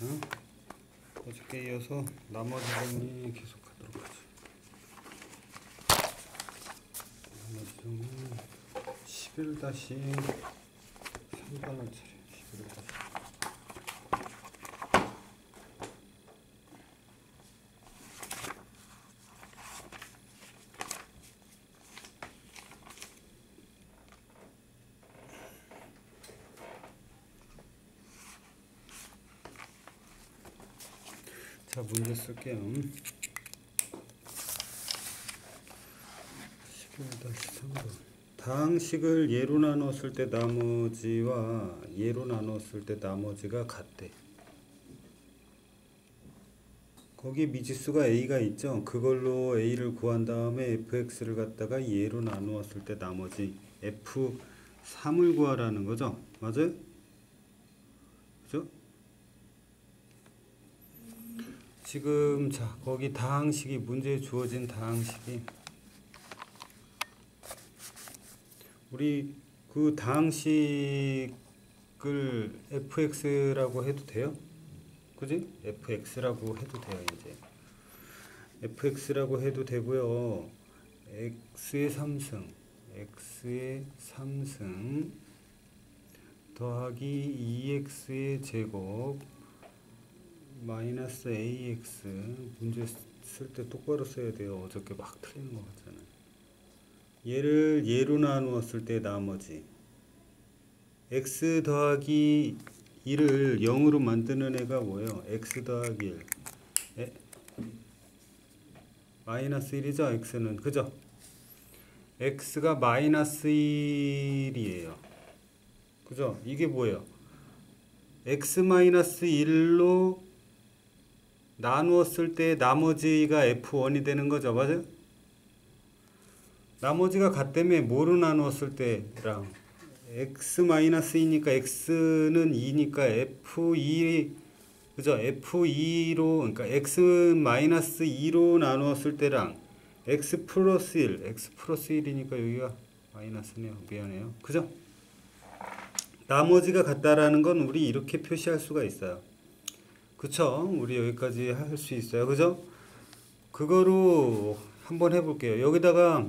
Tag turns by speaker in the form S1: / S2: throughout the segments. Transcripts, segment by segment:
S1: 어저께 이어서 나머지 정리 계속 하도록 하죠. 나머지 정리 11-3번을 차례 11 자, 문제 쓸게요. 11-3번. 다항식을 예로 나눴을 때 나머지와 예로 나눴을 때 나머지가 같대. 거기 미지수가 a가 있죠. 그걸로 a를 구한 다음에 fx를 갖다가 예로 나누었을 때 나머지 f3을 구하라는 거죠. 맞아요? 그죠? 지금 자 거기 다항식이 문제에 주어진 다항식이 우리 그 다항식을 fx라고 해도 돼요? 그지? fx라고 해도 돼요 이제 fx라고 해도 되고요 x의 3승 x의 3승 더하기 2x의 제곱 마이너스 ax 문제 쓸 때 똑바로 써야 돼요. 어저께 막 틀리는 것 같잖아요. 얘를 예로 나누었을 때 나머지 x 더하기 1을 0으로 만드는 애가 뭐예요? x 더하기 1 에? 마이너스 1이죠? x는 그죠? x가 마이너스 1이에요. 그죠? 이게 뭐예요? x 마이너스 1로 나누었을 때 나머지가 F1이 되는 거죠. 맞아요? 나머지가 같다며 뭐로 나누었을 때랑 x-2니까 x는 2니까 f2 그죠? f2로 그러니까 x-2로 나누었을 때랑 x 플러스 1 x 플러스 1이니까 여기가 마이너스네요. 미안해요. 그죠? 나머지가 같다라는 건 우리 이렇게 표시할 수가 있어요. 그쵸? 우리 여기까지 할 수 있어요. 그죠? 그거로 한번 해볼게요. 여기다가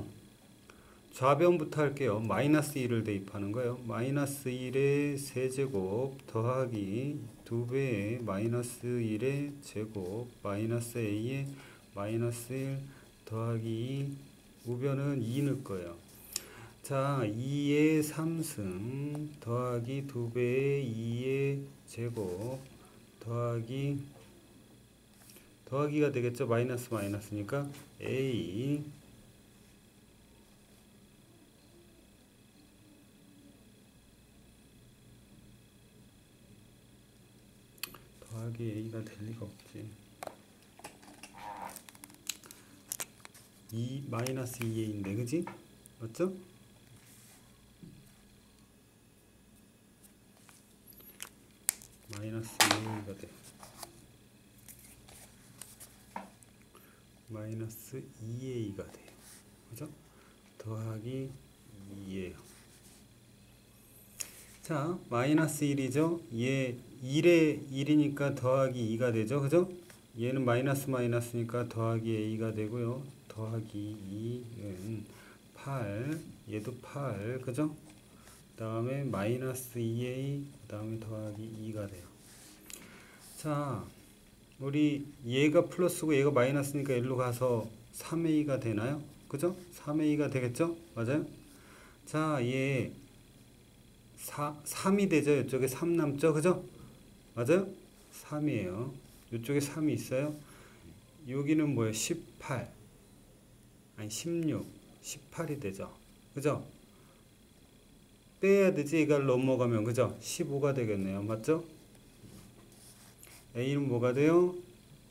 S1: 좌변부터 할게요. 마이너스 1을 대입하는 거예요. 마이너스 1의 세제곱 더하기 2배의 마이너스 1의 제곱 마이너스 a의 마이너스 1 더하기 2 우변은 2 넣을 거예요. 자, 2의 3승 더하기 2배의 2의 제곱 더하기 더하기가 되겠죠. 마이너스 마이너스니까 a 더하기 a가 될 리가 없지. 2 마이너스 2a인데 그지? 맞죠? 마이너스 2a가 돼. 마이너스 2a가 돼요. 그죠? 더하기 2예요. 자, 마이너스 1이죠? 얘 1에 1이니까 더하기 2가 되죠? 그죠? 얘는 마이너스 마이너스니까 더하기 a가 되고요. 더하기 2는 8, 얘도 8, 그죠? 다음에 마이너스 2a 그 다음에 더하기 2가 돼요 자 우리 얘가 플러스고 얘가 마이너스니까 일로 가서 3a가 되나요? 그죠? 3a가 되겠죠? 맞아요? 자얘 3이 되죠? 이쪽에 3 남죠? 그죠? 맞아요? 3이에요 이쪽에 3이 있어요 여기는 뭐예요? 18 아니 16 18이 되죠? 그죠? 빼야 되지? 이걸 넘어가면 그죠? 15가 되겠네요. 맞죠? A는 뭐가 돼요?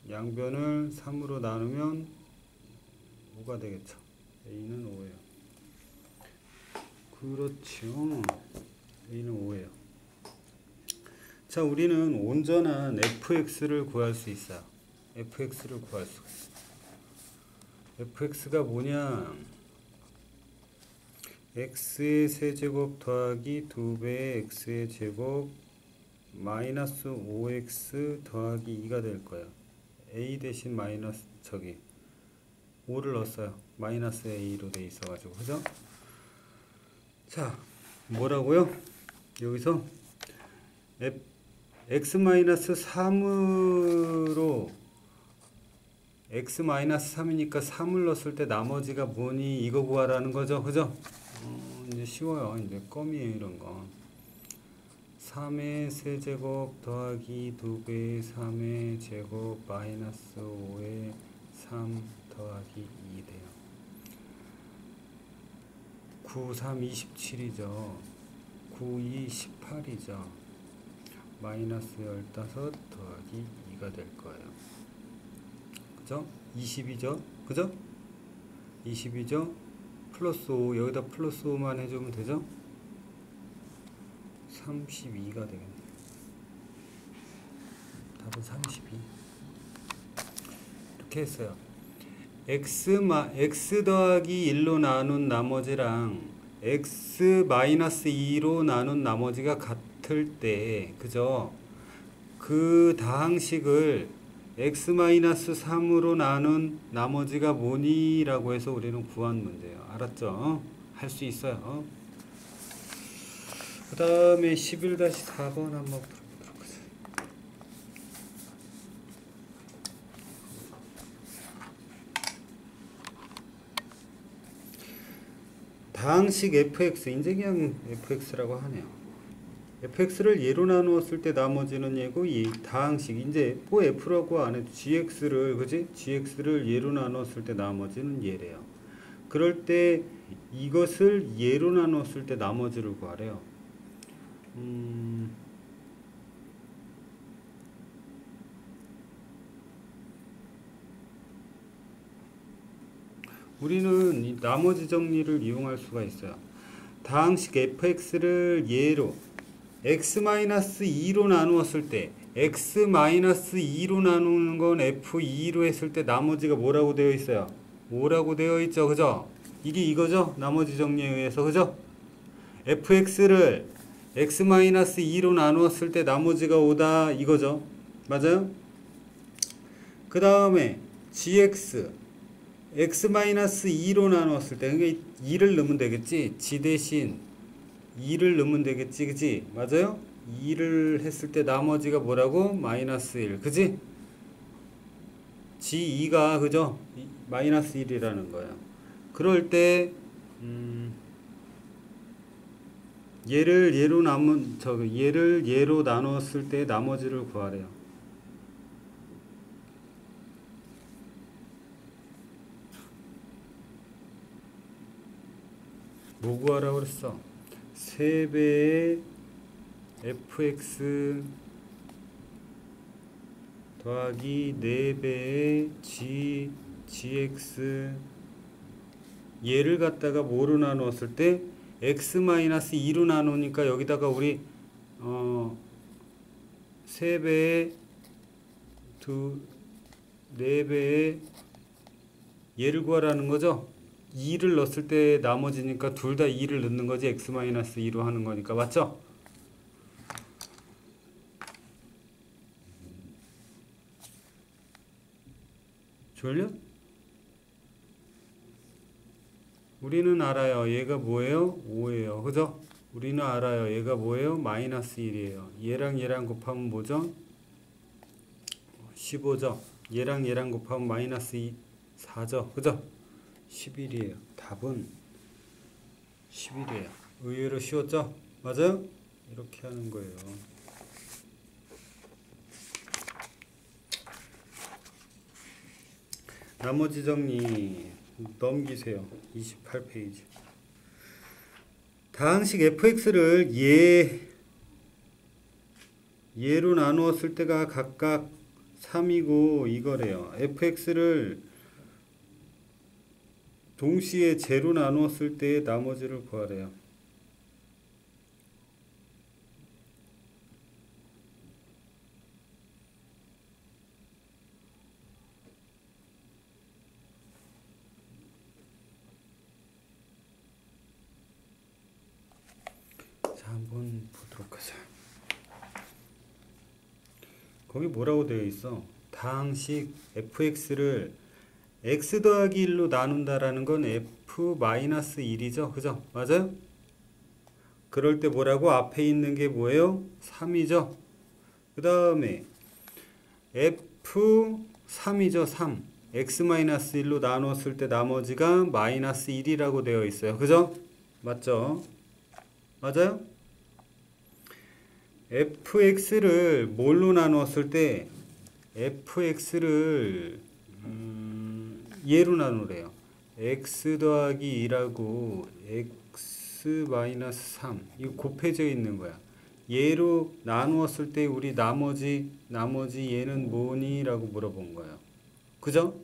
S1: 양변을 3으로 나누면 5가 되겠죠. A는 5예요. 그렇죠. A는 5예요. 자 우리는 온전한 fx를 구할 수 있어요. Fx를 구할 수가 있어요. Fx가 뭐냐 x의 세제곱 더하기 2배의 x의 제곱 마이너스 5x 더하기 2가 될 거예요. a 대신 마이너스 저기 5를 넣었어요. 마이너스 a로 돼 있어가지고 그죠? 자 뭐라고요? 여기서 f, x 마이너스 3으로 x 마이너스 3이니까 3을 넣었을 때 나머지가 뭐니 이거 구하라는 거죠 그죠? 어, 이제 쉬워요 이제 껌이에요 이런 거 3의 세제곱 더하기 2배의 3의 제곱 마이너스 5의 3 더하기 2 돼요 9, 3, 27이죠 9, 2, 18이죠 마이너스 15 더하기 2가 될 거예요 그죠? 20이죠? 그죠? 20이죠? 플러스 5 여기다 플러스 5만 해주면 되죠? 32가 되겠네 답은 32 이렇게 했어요 x, 마, x 더하기 1로 나눈 나머지랑 x 마이너스 2로 나눈 나머지가 같을 때 그죠? 그 다항식을 x 마이너스 3으로 나눈 나머지가 뭐니? 라고 해서 우리는 구한 문제예요. 알았죠? 할 수 있어요. 그 다음에 11-4번 한번 풀어보도록 하죠. 다항식 fx, 이제 그냥 fx라고 하네요. Fx를 예로 나누었을 때 나머지는 예고 이 다항식 이제 뭐 f라고 안 해도 gx를 그지 gx를 예로 나누었을 때 나머지는 예래요. 그럴 때 이것을 예로 나누었을 때 나머지를 구하래요. 음, 우리는 이 나머지 정리를 이용할 수가 있어요. 다항식 fx를 예로 x-2로 나누었을 때 x-2로 나누는 건 f2로 했을 때 나머지가 뭐라고 되어 있어요? 5라고 되어 있죠. 그죠? 이게 이거죠? 나머지 정리에 의해서. 그죠? fx를 x-2로 나누었을 때 나머지가 5다 이거죠. 맞아요? 그 다음에 gx x-2로 나누었을 때 그게 2를 넣으면 되겠지. g 대신 2를 넣으면 되겠지. 그지? 맞아요? 2를 했을 때 나머지가 뭐라고? 마이너스 1. 그지? g2가 그죠? 마이너스 1이라는 거야. 그럴 때 음, 얘를 얘로 남은 저 얘를 얘로 나눴을 때 나머지를 구하래요. 뭐 구하라고 그랬어? 3배의 fx 더하기 4배의 g, gx 얘를 갖다가 뭐로 나누었을 때 x-2로 나누니까 여기다가 우리 어 3배의 두 4배의 얘를 구하라는 거죠. 2를 넣었을 때 나머지니까 둘 다 2를 넣는 거지 x-2로 하는 거니까 맞죠? 졸려? 우리는 알아요. 얘가 뭐예요? 5예요. 그죠? 우리는 알아요. 얘가 뭐예요? 마이너스 1이에요. 얘랑 얘랑 곱하면 뭐죠? 15죠. 얘랑 얘랑 곱하면 마이너스 2, 4죠. 그죠? 11이에요. 답은 11이에요. 의외로 쉬웠죠? 맞아요? 이렇게 하는 거예요. 나머지 정리 넘기세요. 28페이지. 다항식 fx를 예 예로 나누었을 때가 각각 3이고 이거래요. fx를 동시에 제로 나누었을 때 나머지를 구하래요. 자, 한번 보도록 하자. 거기 뭐라고 되어 있어? 다항식 fx를 x 더하기 1로 나눈다라는 건 f 마이너스 1이죠. 그죠? 맞아요? 그럴 때 뭐라고? 앞에 있는 게 뭐예요? 3이죠. 그 다음에 f 3이죠. 3. x 마이너스 1로 나눴을 때 나머지가 마이너스 1이라고 되어 있어요. 그죠? 맞죠? 맞아요? fx를 뭘로 나누었을 때 fx를 음, 얘로 나누래요. x 더하기 2라고 x 마이너스 3 이거 곱해져 있는 거야. 얘로 나누었을 때 우리 나머지 나머지 얘는 뭐니?라고 물어본 거예요. 그죠?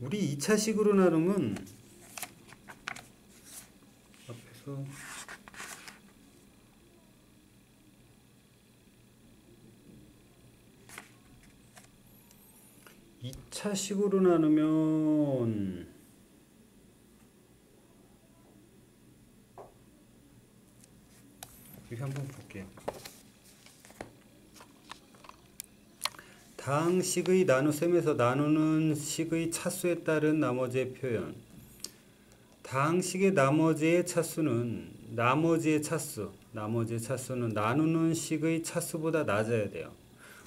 S1: 우리 2차식으로 나누면 앞에서 이차식으로 나누면 이렇게 한번 볼게요. 다항식의 나눗셈에서 나누는 식의 차수에 따른 나머지의 표현. 다항식의 나머지의 차수는 나머지의 차수, 나머지의 차수는 나누는 식의 차수보다 낮아야 돼요.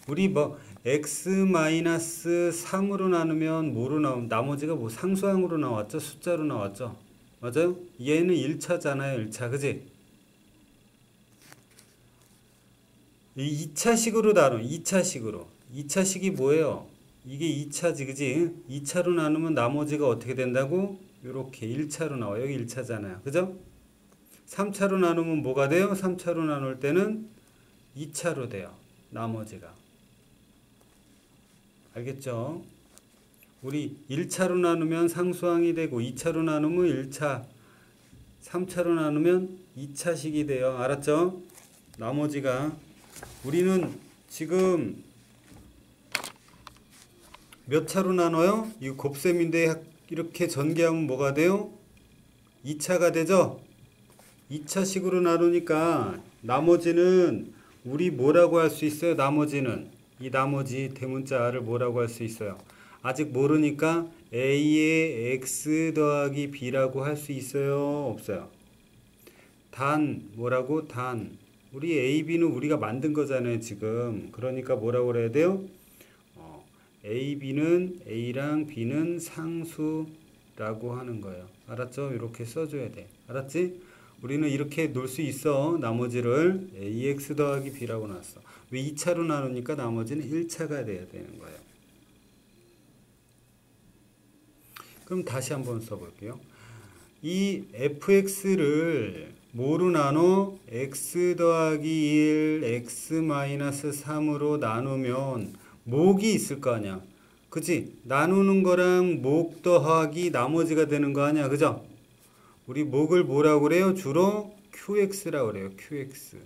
S1: 우리 뭐 x 마이너스 3으로 나누면 뭐로 나오면 나머지가 뭐 상수항으로 나왔죠? 숫자로 나왔죠? 맞아요? 얘는 1차잖아요. 1차. 그지? 이 2차식으로 나눠. 2차식으로. 2차식이 뭐예요? 이게 2차지. 그지? 2차로 나누면 나머지가 어떻게 된다고? 요렇게 1차로 나와. 여기 1차잖아요. 그죠? 3차로 나누면 뭐가 돼요? 3차로 나눌 때는 2차로 돼요. 나머지가. 알겠죠? 우리 1차로 나누면 상수항이 되고 2차로 나누면 1차, 3차로 나누면 2차식이 돼요. 알았죠? 나머지가 우리는 지금 몇 차로 나눠요? 이 곱셈인데 이렇게 전개하면 뭐가 돼요? 2차가 되죠? 2차식으로 나누니까 나머지는 우리 뭐라고 할 수 있어요? 나머지는 이 나머지 대문자를 뭐라고 할 수 있어요? 아직 모르니까 a의 x 더하기 b라고 할 수 있어요? 없어요? 단 뭐라고? 단 우리 a, b는 우리가 만든 거잖아요 지금 그러니까 뭐라고 그래야 돼요? 어, a, b는 a랑 b는 상수라고 하는 거예요 알았죠? 이렇게 써줘야 돼 알았지? 우리는 이렇게 놓을 수 있어 나머지를 ax 더하기 b라고 놨어 왜 2차로 나누니까 나머지는 1차가 돼야 되는 거예요. 그럼 다시 한번 써볼게요. 이 fx를 뭐로 나눠? x 더하기 1, x 마이너스 3으로 나누면 목이 있을 거 아니야. 그치? 나누는 거랑 목 더하기 나머지가 되는 거 아니야. 그죠? 우리 목을 뭐라고 그래요? 주로 qx라고 그래요. qx.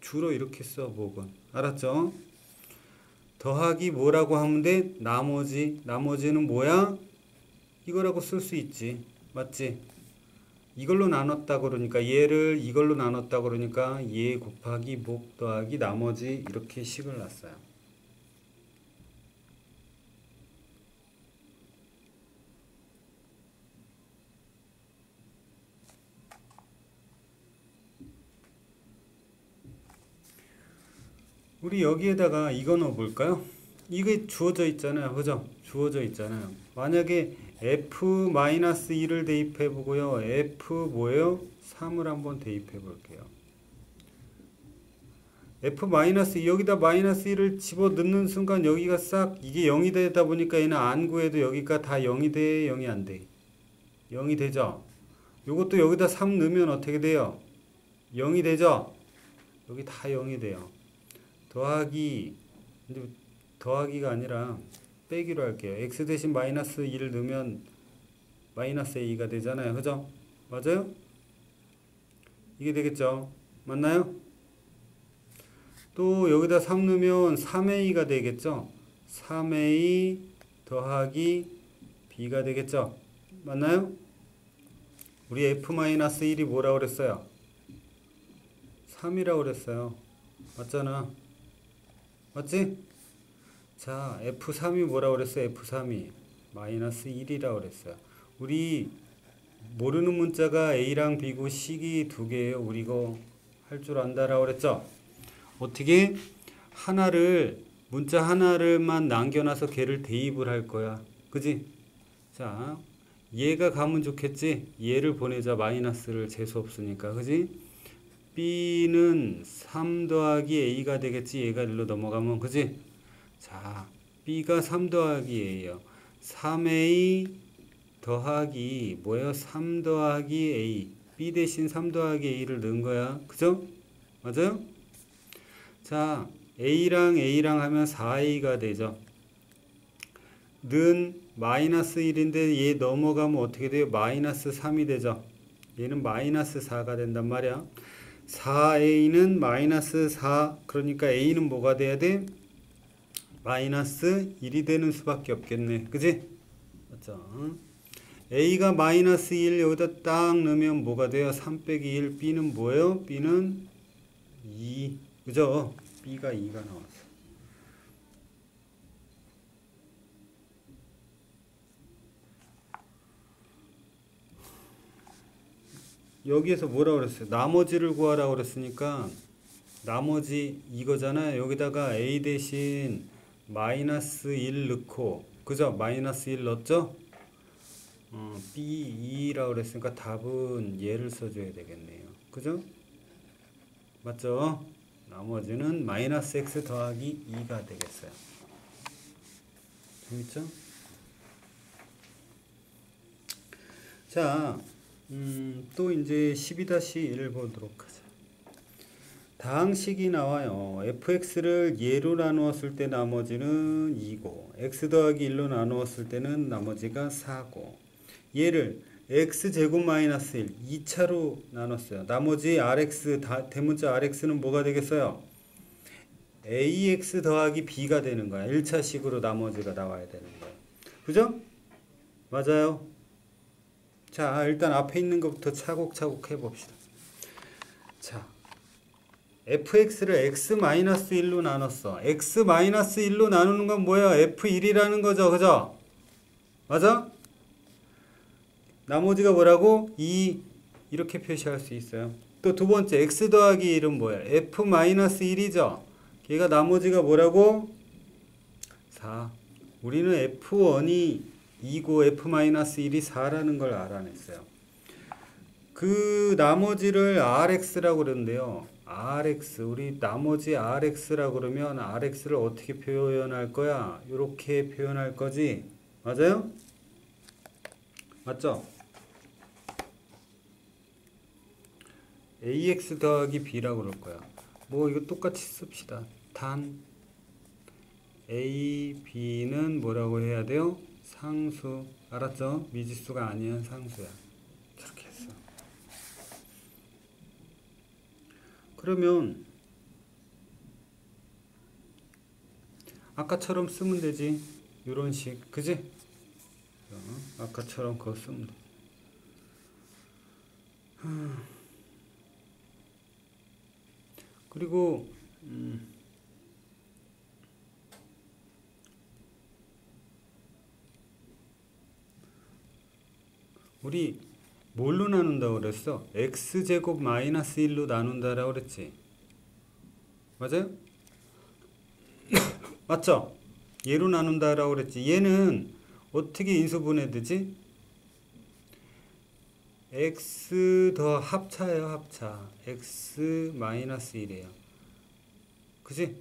S1: 주로 이렇게 써 목은 알았죠? 더하기 뭐라고 하면 돼? 나머지 나머지는 뭐야? 이거라고 쓸 수 있지 맞지? 이걸로 나눴다 그러니까 얘를 이걸로 나눴다 그러니까 얘 곱하기 목 더하기 나머지 이렇게 식을 놨어요 우리 여기에다가 이거 넣어볼까요? 이게 주어져 있잖아요. 그죠? 주어져 있잖아요. 만약에 f-2를 대입해 보고요. f 뭐예요? 3을 한번 대입해 볼게요. f-2 여기다 마이너스 1을 집어 넣는 순간 여기가 싹 이게 0이 되다 보니까 얘는 안 구해도 여기가 다 0이 돼? 0이 안 돼? 0이 되죠? 요것도 여기다 3 넣으면 어떻게 돼요? 0이 되죠? 여기 다 0이 돼요. 더하기 더하기가 아니라 빼기로 할게요. x 대신 마이너스 2를 넣으면 마이너스 a가 되잖아요. 그죠? 맞아요? 이게 되겠죠? 맞나요? 또 여기다 3 넣으면 3a가 되겠죠? 3a 더하기 b가 되겠죠? 맞나요? 우리 f-1이 뭐라 그랬어요? 3이라고 그랬어요. 맞잖아. 맞지? 자, f3이 뭐라 그랬어요? f3이 마이너스 1이라고 그랬어요. 우리 모르는 문자가 a랑 b고 식이 두 개예요. 우리 이거 할 줄 안다라고 그랬죠? 어떻게 하나를 문자 하나를만 남겨놔서 걔를 대입을 할 거야. 그지? 자, 얘가 가면 좋겠지? 얘를 보내자. 마이너스를 재수 없으니까. 그지? B는 3 더하기 a가 되겠지? 얘가 일로 넘어가면. 그지? 자, b가 3 더하기 a예요. 3a 더하기 뭐예요? 3 더하기 a. b 대신 3 더하기 a를 넣은 거야. 그죠? 맞아요? 자, a랑 a랑 하면 4a가 되죠. 는 마이너스 1인데 얘 넘어가면 어떻게 돼요? 마이너스 3이 되죠. 얘는 마이너스 4가 된단 말이야. 4a는 마이너스 4 그러니까 a는 뭐가 돼야 돼? 마이너스 1이 되는 수밖에 없겠네. 그지? 맞죠? a가 마이너스 1 여기다 딱 넣으면 뭐가 돼요? 3 빼기 1 b는 뭐예요? b는 2 그죠? b가 2가 나왔어. 여기에서 뭐라 그랬어요? 나머지를 구하라 그랬으니까 나머지 이거잖아요. 여기다가 a 대신 마이너스 1 넣고 그죠? 마이너스 1 넣었죠? 어, b2라고 그랬으니까 답은 얘를 써줘야 되겠네요. 그죠? 맞죠? 나머지는 마이너스 x 더하기 2가 되겠어요. 재밌죠? 자, 음, 또 이제 12-1 보도록 하자. 다항식이 나와요. fx를 예로 나누었을 때 나머지는 2고 x 더하기 1로 나누었을 때는 나머지가 4고 얘를 x제곱 마이너스 1 2차로 나눴어요. 나머지 rx 다, 대문자 rx는 뭐가 되겠어요? ax 더하기 b가 되는 거야. 1차식으로 나머지가 나와야 되는 거야. 그죠? 맞아요. 자, 일단 앞에 있는 것부터 차곡차곡 해봅시다. 자, fx를 x-1로 나눴어. x-1로 나누는 건 뭐야? f1이라는 거죠. 그죠? 맞아? 나머지가 뭐라고? 2 이렇게 표시할 수 있어요. 또 두 번째 x 더하기 1은 뭐야? f-1이죠. 걔가 나머지가 뭐라고? 4. 우리는 f1이 2고 f-1이 4라는 걸 알아냈어요. 그 나머지를 rx라고 그러는데요. rx 우리 나머지 rx라고 그러면 rx를 어떻게 표현할 거야? 이렇게 표현할 거지. 맞아요? 맞죠? ax 더하기 b라고 그럴 거야. 뭐 이거 똑같이 씁시다. 단 a, b는 뭐라고 해야 돼요? 상수. 알았죠? 미지수가 아니야 상수야. 그렇게 했어. 그러면 아까처럼 쓰면 되지. 이런 식. 그지? 어, 아까처럼 그거 쓰면 돼. 그리고 음, 우리 뭘로 나눈다고 그랬어? x제곱 마이너스 1로 나눈다라고 그랬지. 맞아요? 맞죠? 얘로 나눈다라고 그랬지. 얘는 어떻게 인수분해되지? x 더 합차예요, 합차. x 마이너스 1이에요. 그지?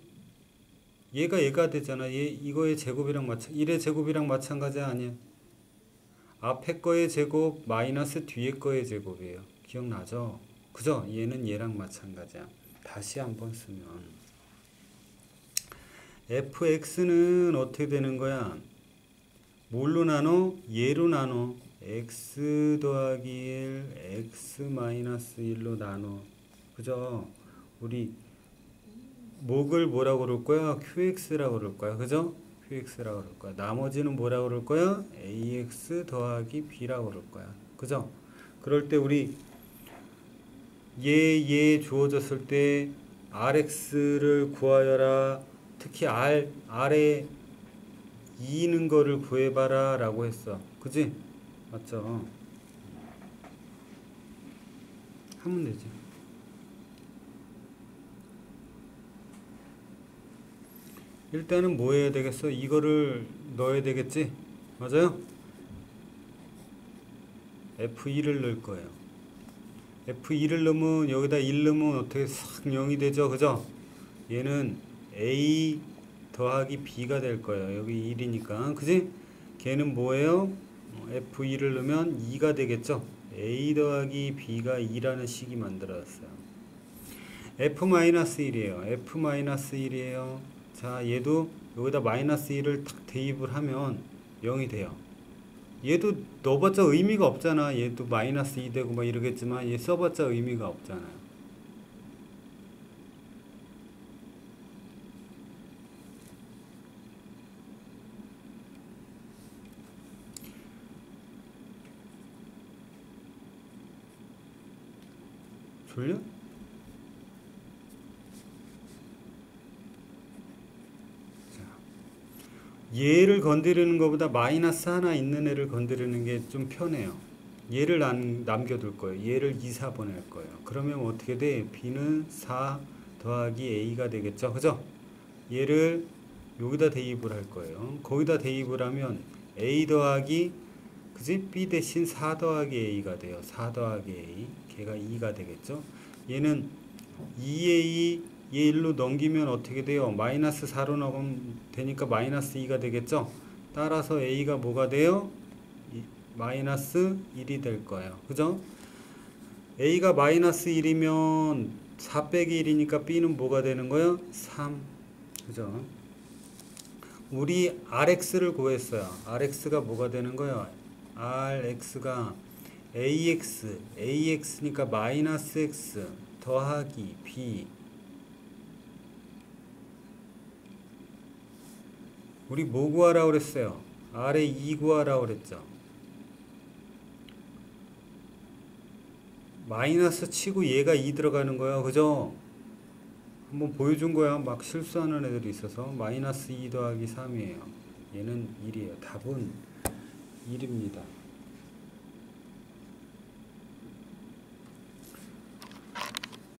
S1: 얘가 얘가 되잖아. 얘 이거의 제곱이랑 마찬 1의 제곱이랑 마찬가지 아니야? 앞에 거의 제곱 마이너스 뒤에 거의 제곱이에요. 기억나죠? 그죠? 얘는 얘랑 마찬가지야. 다시 한번 쓰면 fx는 어떻게 되는 거야? 뭘로 나눠? 얘로 나눠. x 더하기 1, x 마이너스 1로 나눠. 그죠? 우리 목을 뭐라고 그럴 거야? qx라고 그럴 거야. 그죠? Qx라고 그럴 거야. 나머지는 뭐라고 그럴 거야? ax 더하기 b라고 그럴 거야. 그죠? 그럴 때 우리 얘, 얘 주어졌을 때 rx를 구하여라. 특히 r, r에 2 있는 거를 구해봐라 라고 했어. 그지? 맞죠? 하면 되지. 일단은 뭐 해야 되겠어? 이거를 넣어야 되겠지? 맞아요? F2를 넣을 거예요. F2를 넣으면 여기다 1 넣으면 어떻게 싹 0이 되죠? 그죠? 얘는 A 더하기 B가 될 거예요. 여기 1이니까. 그지? 걔는 뭐예요? 어, F2를 넣으면 2가 되겠죠? A 더하기 B가 2라는 식이 만들어졌어요. F-1이에요. F-1이에요. 자, 얘도 여기다 마이너스 1을 탁 대입을 하면 0이 돼요. 얘도 넣어봤자 의미가 없잖아. 얘도 마이너스 2 되고 막 이러겠지만 얘 써봤자 의미가 없잖아요. 졸려? 얘를 건드리는 것보다 마이너스 하나 있는 애를 건드리는 게 좀 편해요. 얘를 남, 남겨둘 거예요. 얘를 2, 4번 할 거예요. 그러면 어떻게 돼? B는 4 더하기 A가 되겠죠? 그죠? 얘를 여기다 대입을 할 거예요. 거기다 대입을 하면 A 더하기 그지? B 대신 4 더하기 A가 돼요. 4 더하기 A. 걔가 2가 되겠죠? 얘는 2A 얘 1로 넘기면 어떻게 돼요? 마이너스 4로 넘으면 되니까 마이너스 2가 되겠죠? 따라서 A가 뭐가 돼요? 이- 마이너스 1이 될 거예요. 그죠? A가 마이너스 1이면 4 빼기 1이니까 B는 뭐가 되는 거예요? 3. 그죠? 우리 RX를 구했어요. RX가 뭐가 되는 거예요? RX가 AX, AX니까 마이너스 X 더하기 B 우리 뭐 구하라고 그랬어요? R에 2 구하라고 그랬죠. 마이너스 치고 얘가 2 들어가는 거야. 그죠? 한번 보여준 거야. 막 실수하는 애들이 있어서 마이너스 2 더하기 3이에요. 얘는 1이에요. 답은 1입니다.